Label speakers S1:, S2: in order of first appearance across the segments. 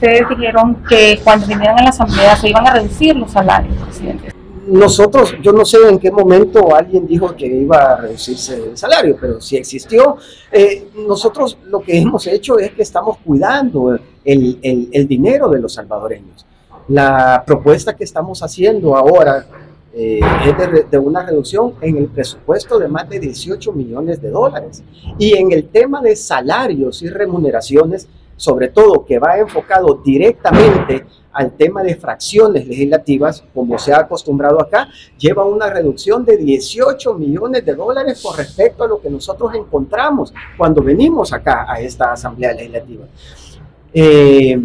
S1: ustedes dijeron que cuando vinieran a la asamblea se iban a reducir los salarios, presidente.
S2: Nosotros, yo no sé en qué momento alguien dijo que iba a reducirse el salario, pero si existió, eh, nosotros lo que hemos hecho es que estamos cuidando el, el, dinero de los salvadoreños. La propuesta que estamos haciendo ahora eh, es de, de, una reducción en el presupuesto de más de 18 millones de dólares. Y en el tema de salarios y remuneraciones, sobre todo que va enfocado directamente al tema de fracciones legislativas, como se ha acostumbrado acá, lleva una reducción de 18 millones de dólares con respecto a lo que nosotros encontramos cuando venimos acá a esta Asamblea Legislativa. Eh,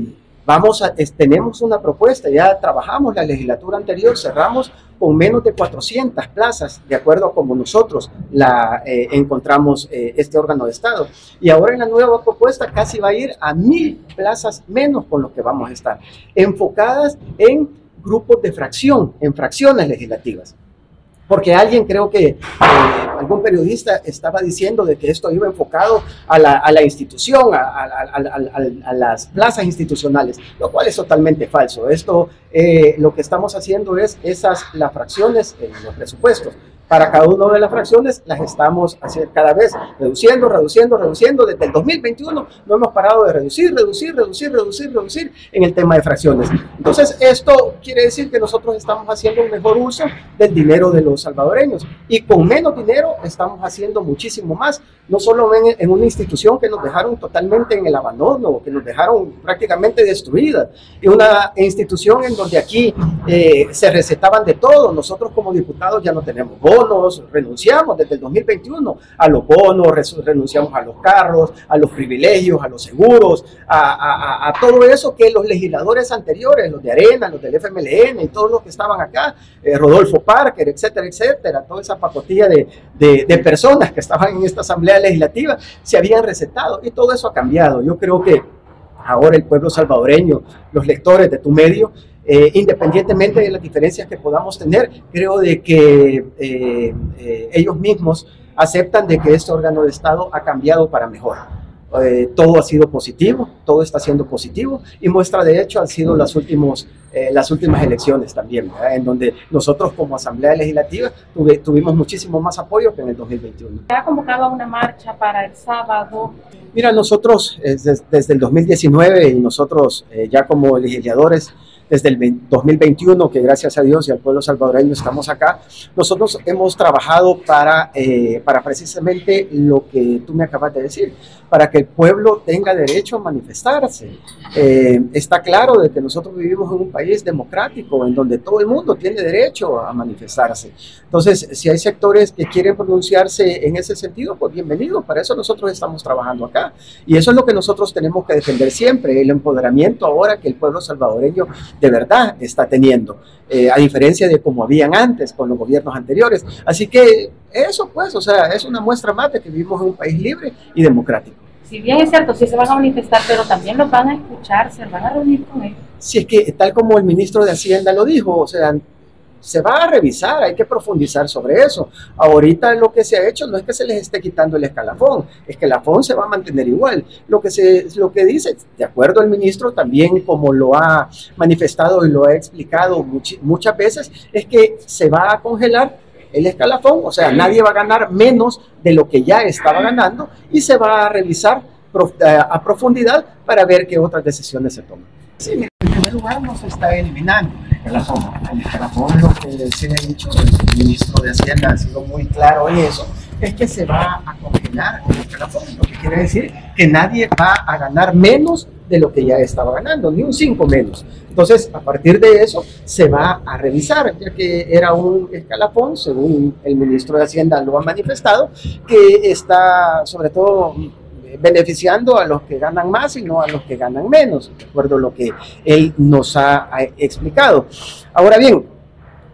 S2: vamos a, es, tenemos una propuesta, ya trabajamos la legislatura anterior, cerramos con menos de 400 plazas, de acuerdo a como nosotros la eh, encontramos eh, este órgano de Estado. Y ahora en la nueva propuesta casi va a ir a mil plazas menos con lo que vamos a estar, enfocadas en grupos de fracción, en fracciones legislativas porque alguien creo que eh, algún periodista estaba diciendo de que esto iba enfocado a la, institución, a, las plazas institucionales, lo cual es totalmente falso. Esto eh, lo que estamos haciendo es esas las fracciones en los presupuestos para cada una de las fracciones las estamos haciendo cada vez reduciendo, reduciendo, reduciendo. Desde el 2021 no hemos parado de reducir, reducir, reducir, reducir, reducir en el tema de fracciones. Entonces, esto quiere decir que nosotros estamos haciendo un mejor uso del dinero de los salvadoreños y con menos dinero estamos haciendo muchísimo más, no solo en, en una institución que nos dejaron totalmente en el abandono, que nos dejaron prácticamente destruida, y una institución en donde aquí eh, se recetaban de todo. Nosotros como diputados ya no tenemos voz renunciamos desde el 2021 a los bonos, renunciamos a los carros, a los privilegios, a los seguros, a, todo eso que los legisladores anteriores, los de Arena, los del FMLN y todos los que estaban acá, eh, Rodolfo Parker, etcétera, etcétera, toda esa pacotilla de, de, de personas que estaban en esta asamblea legislativa, se habían recetado y todo eso ha cambiado. Yo creo que ahora el pueblo salvadoreño, los lectores de tu medio, eh, independientemente de las diferencias que podamos tener, creo de que eh, eh, ellos mismos aceptan de que este órgano de Estado ha cambiado para mejor. Eh, todo ha sido positivo, todo está siendo positivo y muestra de hecho han sido las, últimos, las últimas elecciones también, ¿verdad? en donde nosotros como Asamblea Legislativa tuve, tuvimos muchísimo más apoyo que en el 2021.
S1: ¿Se ha convocado una marcha para el sábado?
S2: Mira, nosotros desde, desde el 2019 y nosotros ya como legisladores desde el 2021, que gracias a Dios y al pueblo salvadoreño estamos acá, nosotros hemos trabajado para, eh, para precisamente lo que tú me acabas de decir, para que el pueblo tenga derecho a manifestarse. Eh, está claro de que nosotros vivimos en un país democrático, en donde todo el mundo tiene derecho a manifestarse. Entonces, si hay sectores que quieren pronunciarse en ese sentido, pues bienvenido, para eso nosotros estamos trabajando acá. Y eso es lo que nosotros tenemos que defender siempre, el empoderamiento ahora que el pueblo salvadoreño de verdad está teniendo, eh, a diferencia de como habían antes con los gobiernos anteriores. Así que eso pues, o sea, es una muestra más de que vivimos en un país libre y democrático.
S1: Si bien es cierto, sí se van a manifestar, pero también los van a escuchar, se van a reunir con ellos.
S2: Si es que tal como el ministro de Hacienda lo dijo, o sea, se va a revisar, hay que profundizar sobre eso. Ahorita lo que se ha hecho no es que se les esté quitando el escalafón, es que el escalafón se va a mantener igual. Lo que, se, lo que dice, de acuerdo al ministro, también como lo ha manifestado y lo ha explicado much, muchas veces, es que se va a congelar el escalafón, o sea, nadie va a ganar menos de lo que ya estaba ganando y se va a revisar a profundidad para ver qué otras decisiones se toman. Sí, en primer lugar no se está eliminando escalafón. El escalafón, lo que se ha dicho el ministro de Hacienda ha sido muy claro en eso, es que se va a congelar el escalafón, lo que quiere decir que nadie va a ganar menos de lo que ya estaba ganando, ni un 5 menos. Entonces, a partir de eso, se va a revisar, ya que era un escalafón, según el ministro de Hacienda lo ha manifestado, que está sobre todo beneficiando a los que ganan más y no a los que ganan menos, de acuerdo a lo que él nos ha, explicado. Ahora bien,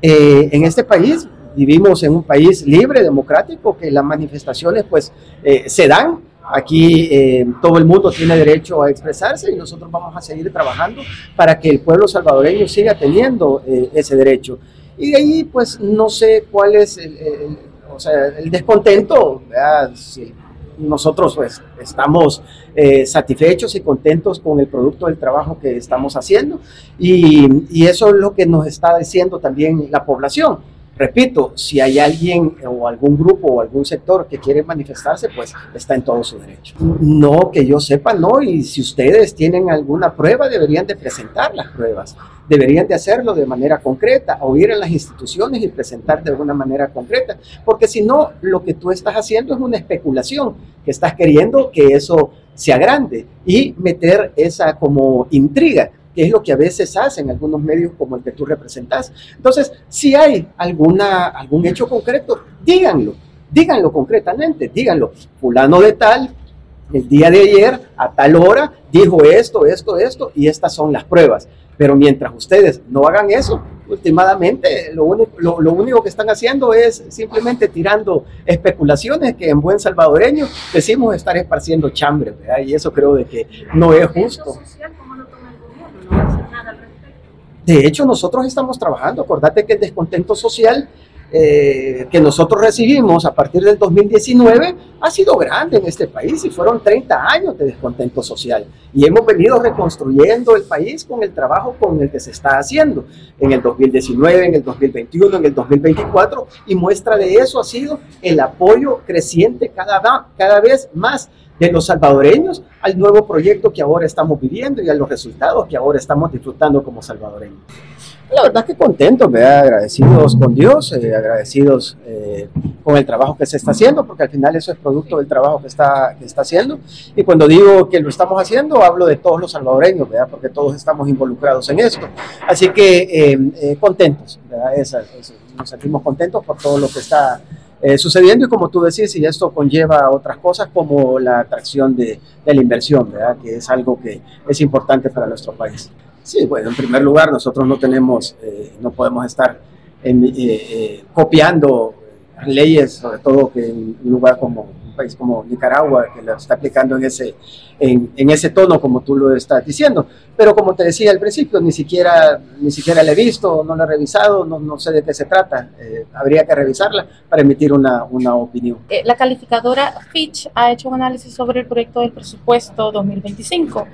S2: eh, en este país vivimos en un país libre, democrático, que las manifestaciones pues eh, se dan. Aquí eh, todo el mundo tiene derecho a expresarse y nosotros vamos a seguir trabajando para que el pueblo salvadoreño siga teniendo eh, ese derecho. Y de ahí pues no sé cuál es el, el, o sea, el descontento, ¿verdad? Si nosotros pues estamos eh, satisfechos y contentos con el producto del trabajo que estamos haciendo. Y, y eso es lo que nos está diciendo también la población Repito, si hay alguien o algún grupo o algún sector que quiere manifestarse, pues está en todo su derecho. No, que yo sepa, no, y si ustedes tienen alguna prueba, deberían de presentar las pruebas, deberían de hacerlo de manera concreta, o ir a las instituciones y presentar de alguna manera concreta, porque si no, lo que tú estás haciendo es una especulación, que estás queriendo que eso sea grande y meter esa como intriga que es lo que a veces hacen algunos medios como el que tú representas. Entonces, si hay alguna, algún hecho concreto, díganlo, díganlo concretamente, díganlo. Fulano de tal, el día de ayer, a tal hora, dijo esto, esto, esto, y estas son las pruebas. Pero mientras ustedes no hagan eso, últimamente lo único, lo, único que están haciendo es simplemente tirando especulaciones que en buen salvadoreño decimos estar esparciendo chambre, y eso creo de que no es justo. De hecho, nosotros estamos trabajando. Acordate que el descontento social eh, que nosotros recibimos a partir del 2019 ha sido grande en este país y fueron 30 años de descontento social. Y hemos venido reconstruyendo el país con el trabajo con el que se está haciendo en el 2019, en el 2021, en el 2024. Y muestra de eso ha sido el apoyo creciente cada, cada vez más de los salvadoreños al nuevo proyecto que ahora estamos viviendo y a los resultados que ahora estamos disfrutando como salvadoreños. La verdad que contentos, agradecidos con Dios, eh, agradecidos eh, con el trabajo que se está haciendo, porque al final eso es producto del trabajo que está, que está haciendo. Y cuando digo que lo estamos haciendo, hablo de todos los salvadoreños, ¿verdad? porque todos estamos involucrados en esto. Así que eh, contentos, nos sentimos contentos por todo lo que está eh, sucediendo y como tú decís, y esto conlleva otras cosas como la atracción de, la inversión, que es algo que es importante para nuestro país. Sí, bueno, en primer lugar, nosotros no tenemos, eh, no podemos estar eh, copiando leyes, sobre todo que en un lugar como país como Nicaragua, que lo está aplicando en ese, en, en, ese tono como tú lo estás diciendo. Pero como te decía al principio, ni siquiera, ni siquiera la he visto, no la he revisado, no, no sé de qué se trata. Eh, habría que revisarla para emitir una, una opinión.
S1: Eh, la calificadora Fitch ha hecho un análisis sobre el proyecto del presupuesto 2025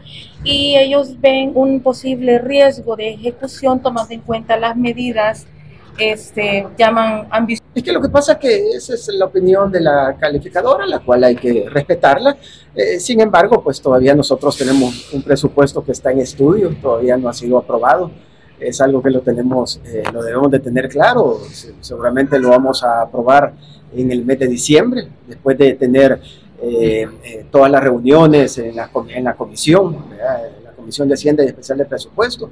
S1: y ellos ven un posible riesgo de ejecución tomando en cuenta las medidas este, llaman ambiciosos.
S2: Es que lo que pasa es que esa es la opinión de la calificadora, la cual hay que respetarla. Eh, sin embargo, pues todavía nosotros tenemos un presupuesto que está en estudio, todavía no ha sido aprobado. Es algo que lo tenemos, eh, lo debemos de tener claro. Seguramente lo vamos a aprobar en el mes de diciembre, después de tener eh, todas las reuniones en la, en la comisión, la Comisión de Hacienda y Especial de Presupuesto.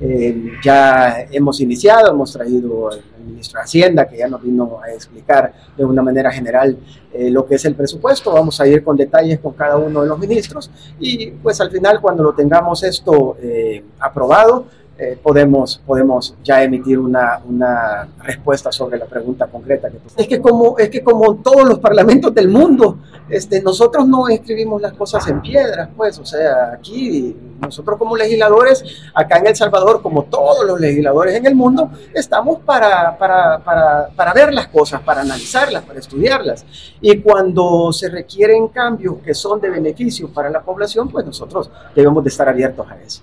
S2: Eh, ya hemos iniciado, hemos traído al ministro de Hacienda que ya nos vino a explicar de una manera general eh, lo que es el presupuesto. Vamos a ir con detalles con cada uno de los ministros y pues al final cuando lo tengamos esto eh, aprobado, eh, podemos, podemos ya emitir una, una, respuesta sobre la pregunta concreta que tú Es que como, es que como todos los parlamentos del mundo, este, nosotros no escribimos las cosas en piedras, pues, o sea, aquí nosotros como legisladores, acá en El Salvador, como todos los legisladores en el mundo, estamos para, para, para, para ver las cosas, para analizarlas, para estudiarlas. Y cuando se requieren cambios que son de beneficio para la población, pues nosotros debemos de estar abiertos a eso.